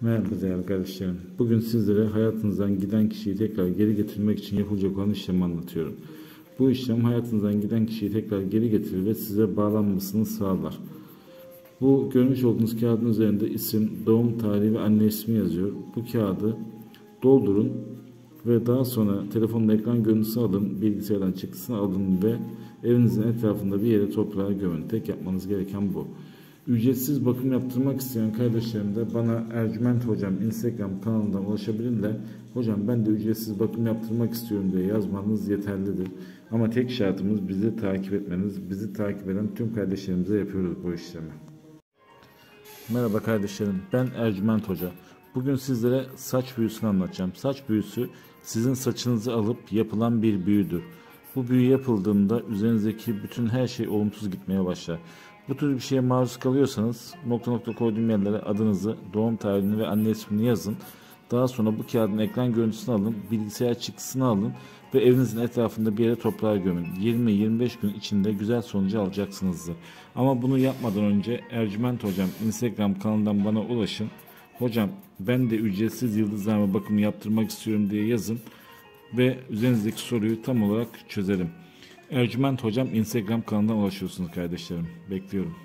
Merhaba değerli kardeşlerim. Bugün sizlere hayatınızdan giden kişiyi tekrar geri getirmek için yapılacak olan işlemi anlatıyorum. Bu işlem hayatınızdan giden kişiyi tekrar geri getirir ve size bağlanmasını sağlar. Bu görmüş olduğunuz kağıdın üzerinde isim, doğum tarihi ve anne ismi yazıyor. Bu kağıdı doldurun ve daha sonra telefonun ekran görüntüsü alın, bilgisayardan çıktısını alın ve evinizin etrafında bir yere toprağa gömün. Tek yapmanız gereken bu. Ücretsiz bakım yaptırmak isteyen kardeşlerim de bana Ercüment Hocam Instagram kanalından ulaşabilirler. Hocam ben de ücretsiz bakım yaptırmak istiyorum diye yazmanız yeterlidir. Ama tek şartımız bizi takip etmeniz. Bizi takip eden tüm kardeşlerimize yapıyoruz bu işlemi. Merhaba kardeşlerim ben Ercüment Hoca. Bugün sizlere saç büyüsünü anlatacağım. Saç büyüsü sizin saçınızı alıp yapılan bir büyüdür. Bu büyü yapıldığında üzerinizdeki bütün her şey olumsuz gitmeye başlar. Bu tür bir şeye maruz kalıyorsanız nokta nokta koyduğum yerlere adınızı, doğum tarihini ve anne ismini yazın. Daha sonra bu kağıdın ekran görüntüsünü alın, bilgisayar çıktısını alın ve evinizin etrafında bir yere toprağa gömün. 20-25 gün içinde güzel sonucu alacaksınızdır. Ama bunu yapmadan önce Ercüment Hocam Instagram kanalından bana ulaşın. Hocam ben de ücretsiz yıldızlarma bakımı yaptırmak istiyorum diye yazın ve üzerinizdeki soruyu tam olarak çözerim. Ercüment Hocam Instagram kanalından ulaşıyorsunuz kardeşlerim. Bekliyorum.